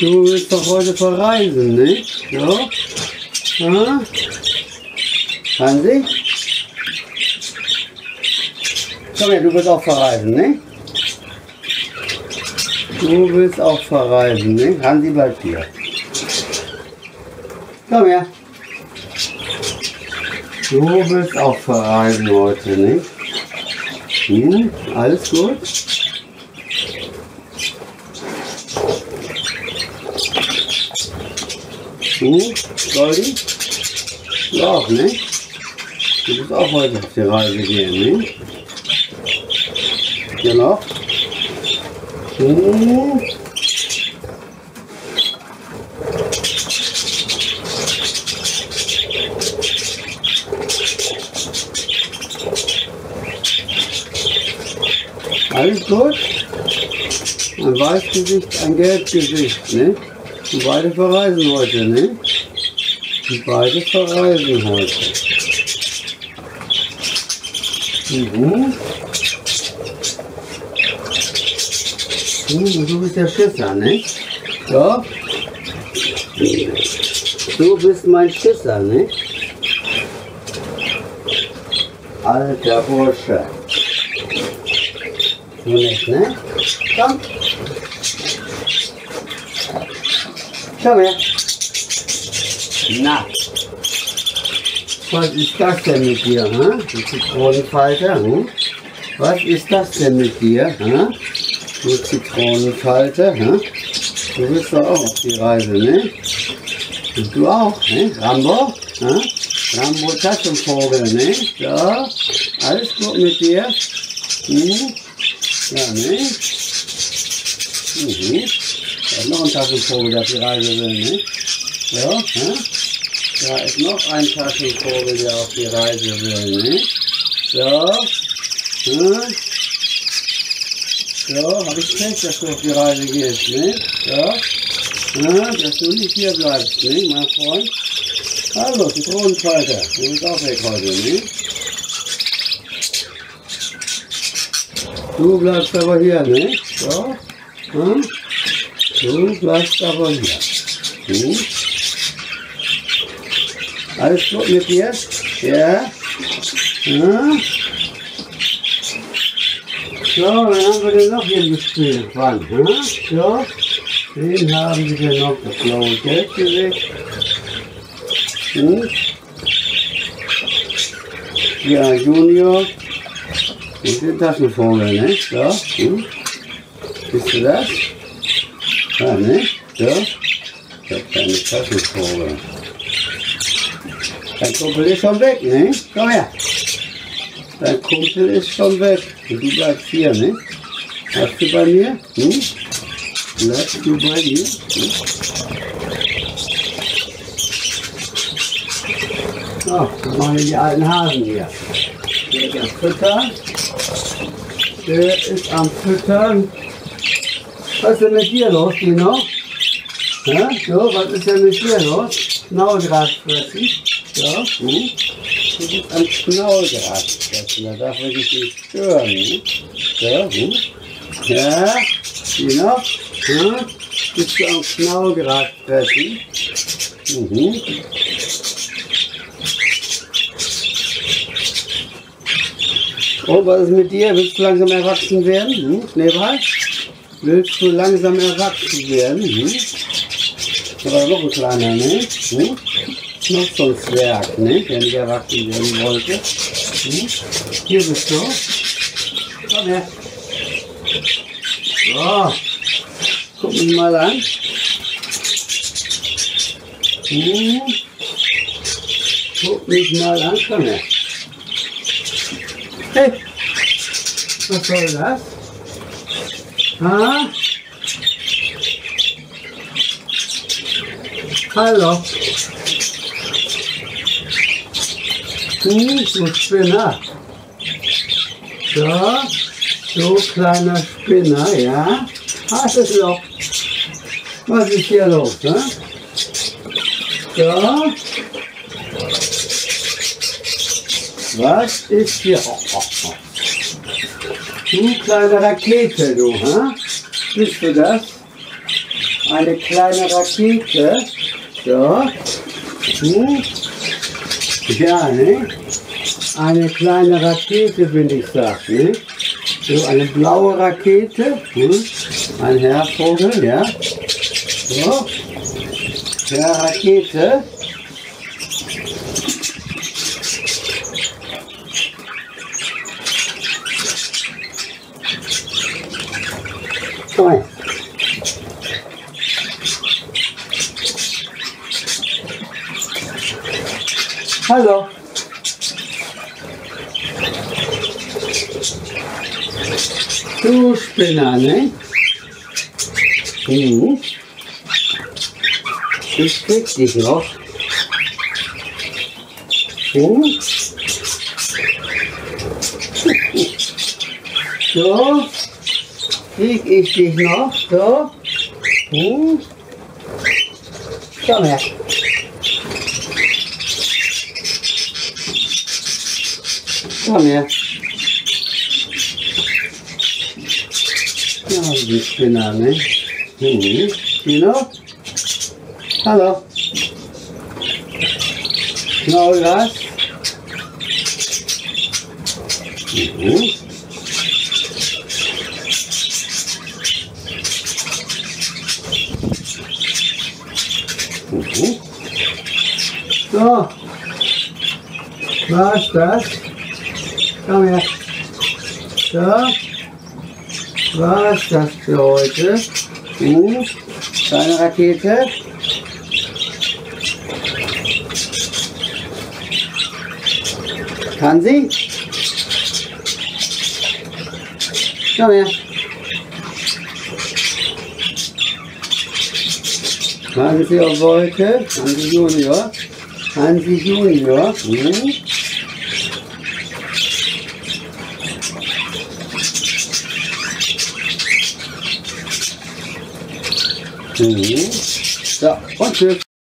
Du willst doch heute verreisen, ne? Ja? Ja? Hansi? Komm her, du willst auch verreisen, ne? Du willst auch verreisen, ne? Hansi bleibt hier. Komm her. Du willst auch verreisen heute, ne? Hm, alles gut? Du, Goldi? Du auch, ne? Du bist auch heute auf die Reise gehen, ne? Genau. Hm. Alles gut? Ein weißes Gesicht, ein gelbes Gesicht, ne? Und beide verreisen heute, ne? Und beide verreisen heute. Mhm. Mhm, du bist der Schisser, ne? Ja? Du bist mein Schisser, ne? Alter Bursche. Nur nicht, ne? Komm. Komm her. Na. Was ist das denn mit dir, hm? Du Zitronenfalter, hm? Was ist das denn mit dir, hm? Du Zitronenfalter, hm? Du bist doch auch auf die Reise, ne? Und du auch, ne? Rambo, hm? Rambo Taschenvogel, ne? Ja, alles gut mit dir? Hm? Ja, ne? Mhm. Ist noch ein Taschenvogel, der auf die Reise will, ne? Ja, ne? Da ist noch ein Taschenvogel, der auf die Reise will, ne? Ja, ne? Ja, hab ich recht, dass du auf die Reise gehst, ne? Ja, ja dass du nicht hier bleibst, ne, mein Freund? Hallo, Zitronenfalter, du bist auch weg heute, ne? Du bleibst aber hier, ne? So. Hm? Du bleibst aber hier. Hm? Alles gut mit dir? Ja? Hm? So, wen haben wir denn noch hier gespielt? Wann? Hm? So, wen haben wir denn noch das blaue Geld gelegt? Hm? Ja, Junior. Und den Taschenvogel, ne? So, hm? Siehst du das? Ja, ne? So. Der kleine Taschenvogel. Dein Kumpel ist schon weg, ne? Komm her. Dein Kumpel ist schon weg. Und du bleibst hier, ne? Bleibst du bei mir? Hm? Bleibst du bei mir? Hm? So, dann machen wir die alten Hasen hier. Der ist am Füttern. Der ist am Füttern. Was ist denn mit dir los, Dino? Ja, so, was ist denn mit dir los? Knaulgras fressen. Ja, hm? Du bist am Knaulgras fressen, da darf man dich nicht stören. Ne? Ja, hm? ja, Dino? Ja? Bist du am Knaulgras fressen? Mhm. Oh, was ist mit dir? Willst du langsam erwachsen werden? Hm? Schneeball? Willst du langsam erwachsen werden? Hm? Aber noch ein kleiner, ne? Hm? Noch so ein Zwerg, ne? Der nicht erwachsen werden wollte. Hm? Hier bist du. Komm her. So. Guck mich mal an. Hm? Guck mich mal an. Komm her. Hey, was soll das? Ha? Hallo. Hm, du Spinner. So, so kleiner Spinner, ja? Hartes Loch. Was ist hier los, ne? So. Was ist hier? Oh, oh, oh. Du kleine Rakete, du, hä? Bist du das? eine kleine Rakete. So. Hm. Ja, ne? Eine kleine Rakete, würde ich sagen. Ne? So eine blaue Rakete. Hm. Ein Hervogel, ja. So. Ja, Rakete. Her. Hallo. Du Spinner, ne? Mhm. Ich krieg dich noch. Mhm. So. Krieg ich dich noch. So. Mhm. Komm her. Komm her. Ja, die Spinner, ne? Mhm. Tino? Hallo. Knallgas. Mhm. Mhm. So. Was das? Komm her. So. Was das für heute? Hm? Kleine Rakete. Kann sie? Komm her. Hansi auf Wolke. Hansi Junior. Hansi Junior. Hm? Mhm. So, und tschüss.